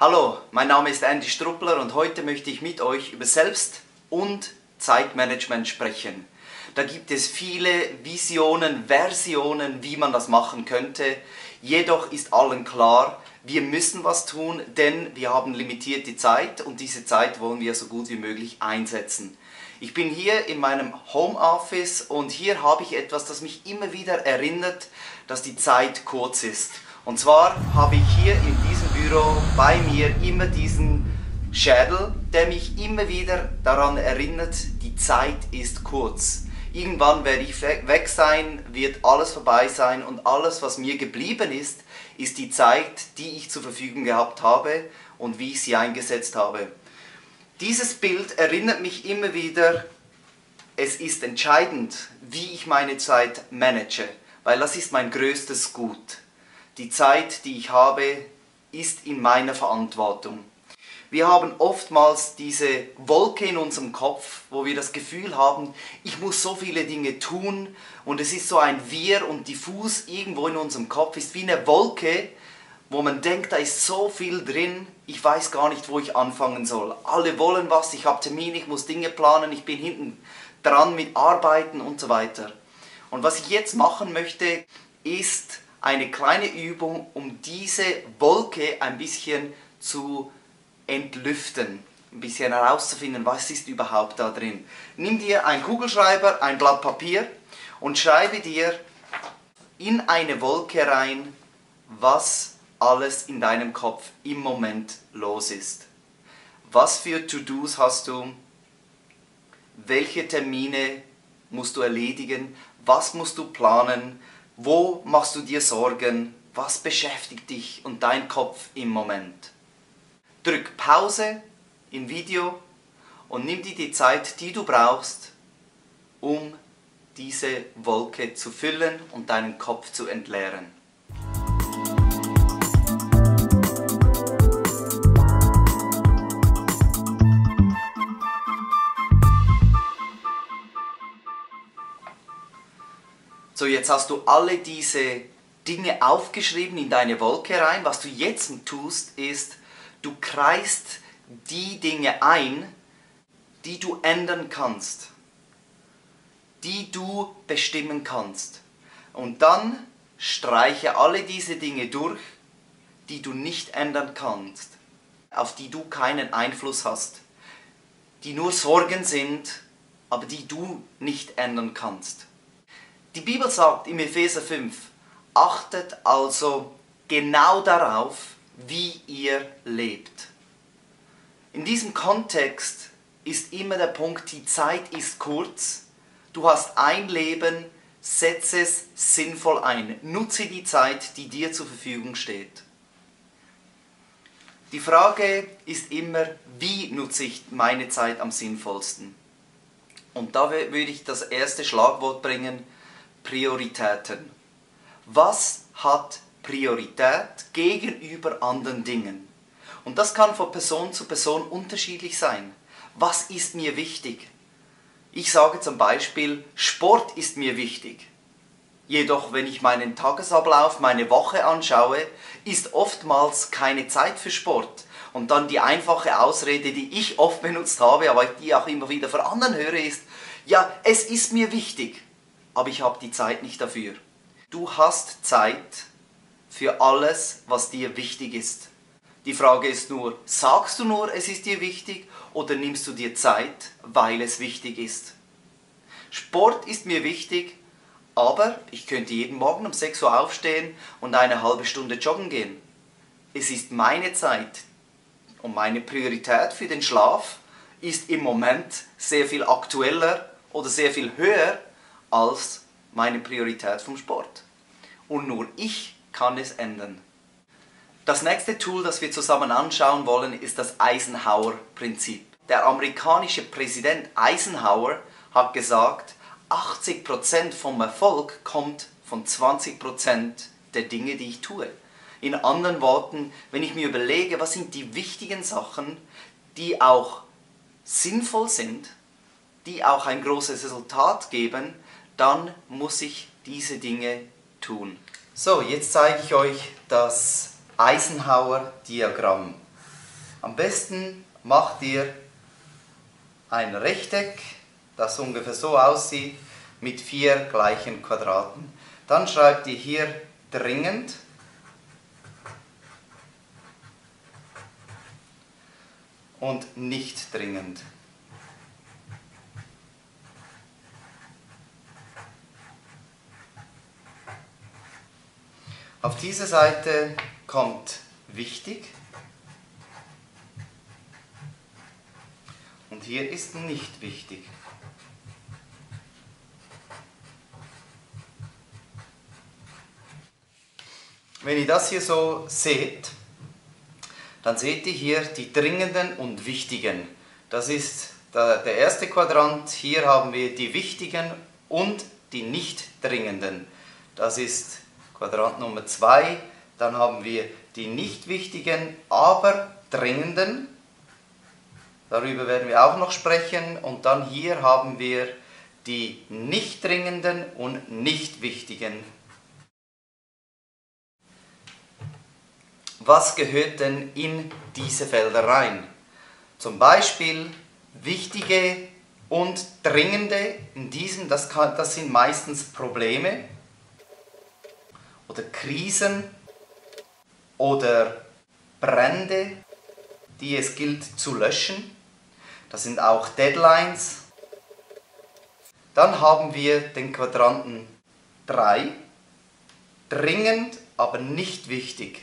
Hallo, mein Name ist Andy Struppler und heute möchte ich mit euch über Selbst- und Zeitmanagement sprechen. Da gibt es viele Visionen, Versionen, wie man das machen könnte. Jedoch ist allen klar, wir müssen was tun, denn wir haben limitierte Zeit und diese Zeit wollen wir so gut wie möglich einsetzen. Ich bin hier in meinem Homeoffice und hier habe ich etwas, das mich immer wieder erinnert, dass die Zeit kurz ist. Und zwar habe ich hier in Büro bei mir immer diesen Schädel, der mich immer wieder daran erinnert, die Zeit ist kurz. Irgendwann werde ich weg sein, wird alles vorbei sein und alles, was mir geblieben ist, ist die Zeit, die ich zur Verfügung gehabt habe und wie ich sie eingesetzt habe. Dieses Bild erinnert mich immer wieder, es ist entscheidend, wie ich meine Zeit manage, weil das ist mein größtes Gut. Die Zeit, die ich habe, ist in meiner Verantwortung. Wir haben oftmals diese Wolke in unserem Kopf, wo wir das Gefühl haben, ich muss so viele Dinge tun und es ist so ein Wir und diffus irgendwo in unserem Kopf, ist wie eine Wolke, wo man denkt, da ist so viel drin, ich weiß gar nicht, wo ich anfangen soll. Alle wollen was, ich habe Termine, ich muss Dinge planen, ich bin hinten dran mit Arbeiten und so weiter. Und was ich jetzt machen möchte, ist eine kleine Übung, um diese Wolke ein bisschen zu entlüften, ein bisschen herauszufinden, was ist überhaupt da drin. Nimm dir einen Kugelschreiber, ein Blatt Papier und schreibe dir in eine Wolke rein, was alles in deinem Kopf im Moment los ist. Was für To-Dos hast du? Welche Termine musst du erledigen? Was musst du planen? Wo machst du dir Sorgen? Was beschäftigt dich und dein Kopf im Moment? Drück Pause im Video und nimm dir die Zeit, die du brauchst, um diese Wolke zu füllen und deinen Kopf zu entleeren. Jetzt hast du alle diese Dinge aufgeschrieben in deine Wolke rein. Was du jetzt tust, ist, Du kreist die Dinge ein, die du ändern kannst, die du bestimmen kannst. Und dann streiche alle diese Dinge durch, die du nicht ändern kannst, auf die du keinen Einfluss hast, die nur Sorgen sind, aber die du nicht ändern kannst. Die Bibel sagt im Epheser 5, achtet also genau darauf, wie ihr lebt. In diesem Kontext ist immer der Punkt, die Zeit ist kurz, du hast ein Leben, setze es sinnvoll ein, nutze die Zeit, die dir zur Verfügung steht. Die Frage ist immer, wie nutze ich meine Zeit am sinnvollsten? Und da würde ich das erste Schlagwort bringen, Prioritäten. Was hat Priorität gegenüber anderen Dingen. Und das kann von Person zu Person unterschiedlich sein. Was ist mir wichtig? Ich sage zum Beispiel, Sport ist mir wichtig. Jedoch, wenn ich meinen Tagesablauf, meine Woche anschaue, ist oftmals keine Zeit für Sport. Und dann die einfache Ausrede, die ich oft benutzt habe, aber die auch immer wieder von anderen höre, ist, ja, es ist mir wichtig, aber ich habe die Zeit nicht dafür. Du hast Zeit, für alles, was dir wichtig ist. Die Frage ist nur, sagst du nur, es ist dir wichtig oder nimmst du dir Zeit, weil es wichtig ist? Sport ist mir wichtig, aber ich könnte jeden Morgen um 6 Uhr aufstehen und eine halbe Stunde joggen gehen. Es ist meine Zeit und meine Priorität für den Schlaf ist im Moment sehr viel aktueller oder sehr viel höher als meine Priorität vom Sport. Und nur ich kann es ändern. Das nächste Tool, das wir zusammen anschauen wollen, ist das Eisenhower-Prinzip. Der amerikanische Präsident Eisenhower hat gesagt, 80% vom Erfolg kommt von 20% der Dinge, die ich tue. In anderen Worten, wenn ich mir überlege, was sind die wichtigen Sachen, die auch sinnvoll sind, die auch ein großes Resultat geben, dann muss ich diese Dinge tun. So, jetzt zeige ich euch das Eisenhower-Diagramm. Am besten macht ihr ein Rechteck, das ungefähr so aussieht, mit vier gleichen Quadraten. Dann schreibt ihr hier dringend und nicht dringend. Auf diese Seite kommt wichtig und hier ist nicht wichtig. Wenn ihr das hier so seht, dann seht ihr hier die dringenden und wichtigen. Das ist der, erste Quadrant. Hier haben wir die wichtigen und die nicht dringenden. Das ist Quadrant Nummer 2. Dann haben wir die nicht wichtigen, aber dringenden. Darüber werden wir auch noch sprechen. Und dann hier haben wir die nicht dringenden und nicht wichtigen. Was gehört denn in diese Felder rein? Zum Beispiel wichtige und dringende in diesem, das, kann, das sind meistens Probleme oder Krisen oder Brände, die es gilt zu löschen. Das sind auch Deadlines. Dann haben wir den Quadranten 3. Dringend, aber nicht wichtig.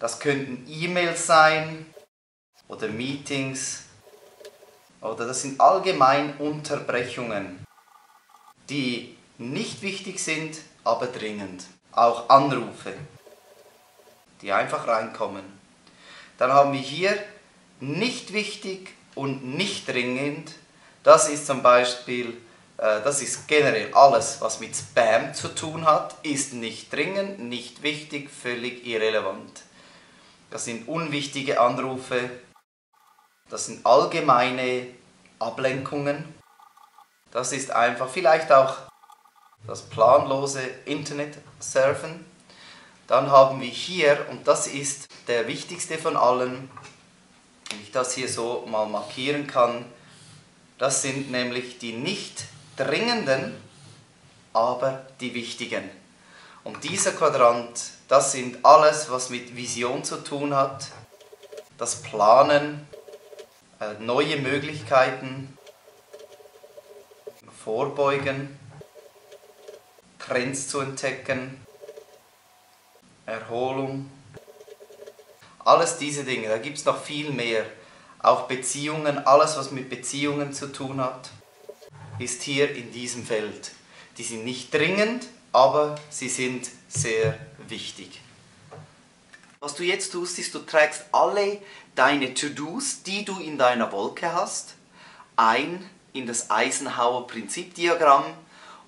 Das könnten E-Mails sein oder Meetings oder das sind allgemein Unterbrechungen, die nicht wichtig sind, aber dringend auch Anrufe, die einfach reinkommen. Dann haben wir hier nicht wichtig und nicht dringend. Das ist zum Beispiel, äh, das ist generell alles, was mit Spam zu tun hat, ist nicht dringend, nicht wichtig, völlig irrelevant. Das sind unwichtige Anrufe, das sind allgemeine Ablenkungen. Das ist einfach vielleicht auch das planlose Internet surfen. Dann haben wir hier, und das ist der wichtigste von allen, wenn ich das hier so mal markieren kann, das sind nämlich die nicht dringenden, aber die wichtigen. Und dieser Quadrant, das sind alles, was mit Vision zu tun hat, das Planen, äh, neue Möglichkeiten, Vorbeugen, Trends zu entdecken, Erholung, alles diese Dinge. Da gibt es noch viel mehr. Auch Beziehungen, alles was mit Beziehungen zu tun hat, ist hier in diesem Feld. Die sind nicht dringend, aber sie sind sehr wichtig. Was du jetzt tust, ist, du trägst alle deine To-Dos, die du in deiner Wolke hast, ein in das Eisenhower Prinzipdiagramm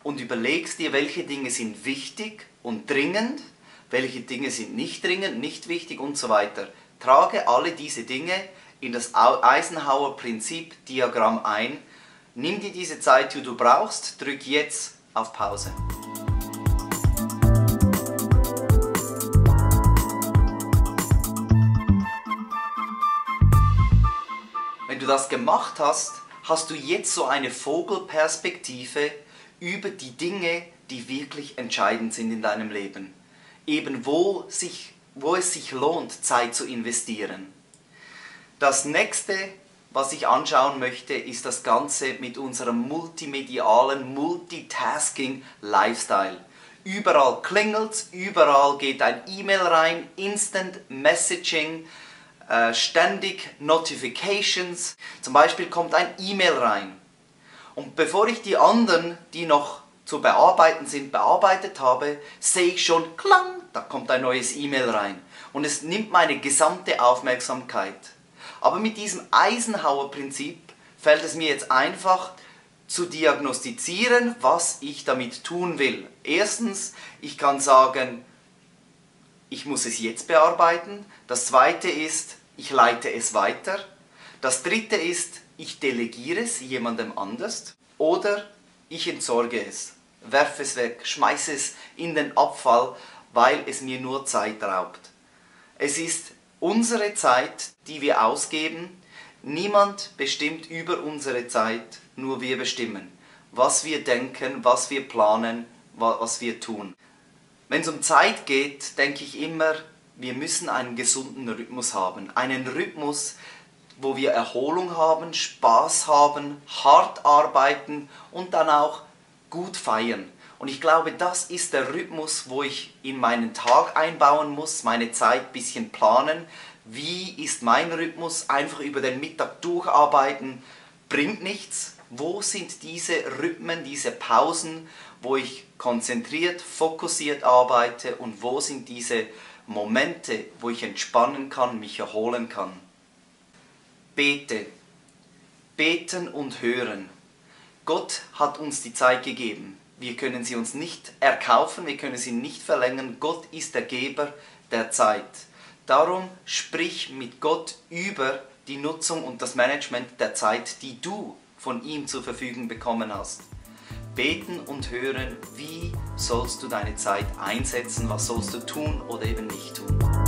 und überlegst dir, welche Dinge sind wichtig und dringend, welche Dinge sind nicht dringend, nicht wichtig und so weiter. Trage alle diese Dinge in das Eisenhower Prinzip Diagramm ein. Nimm dir diese Zeit, die du brauchst, drück jetzt auf Pause. Wenn du das gemacht hast, hast du jetzt so eine Vogelperspektive über die Dinge, die wirklich entscheidend sind in deinem Leben. Eben wo, sich, wo es sich lohnt, Zeit zu investieren. Das nächste, was ich anschauen möchte, ist das Ganze mit unserem multimedialen Multitasking-Lifestyle. Überall klingelt überall geht ein E-Mail rein, Instant Messaging, äh, ständig Notifications. Zum Beispiel kommt ein E-Mail rein und bevor ich die anderen, die noch zu bearbeiten sind, bearbeitet habe, sehe ich schon, klang, da kommt ein neues E-Mail rein. Und es nimmt meine gesamte Aufmerksamkeit. Aber mit diesem Eisenhower-Prinzip fällt es mir jetzt einfach zu diagnostizieren, was ich damit tun will. Erstens, ich kann sagen, ich muss es jetzt bearbeiten. Das zweite ist, ich leite es weiter. Das dritte ist, ich delegiere es jemandem anders oder ich entsorge es, werfe es weg, schmeiße es in den Abfall, weil es mir nur Zeit raubt. Es ist Unsere Zeit, die wir ausgeben, niemand bestimmt über unsere Zeit, nur wir bestimmen, was wir denken, was wir planen, was wir tun. Wenn es um Zeit geht, denke ich immer, wir müssen einen gesunden Rhythmus haben. Einen Rhythmus, wo wir Erholung haben, Spaß haben, hart arbeiten und dann auch gut feiern. Und ich glaube, das ist der Rhythmus, wo ich in meinen Tag einbauen muss, meine Zeit ein bisschen planen. Wie ist mein Rhythmus? Einfach über den Mittag durcharbeiten bringt nichts. Wo sind diese Rhythmen, diese Pausen, wo ich konzentriert, fokussiert arbeite und wo sind diese Momente, wo ich entspannen kann, mich erholen kann? Bete. Beten und hören. Gott hat uns die Zeit gegeben. Wir können sie uns nicht erkaufen, wir können sie nicht verlängern. Gott ist der Geber der Zeit. Darum sprich mit Gott über die Nutzung und das Management der Zeit, die du von ihm zur Verfügung bekommen hast. Beten und hören, wie sollst du deine Zeit einsetzen, was sollst du tun oder eben nicht tun.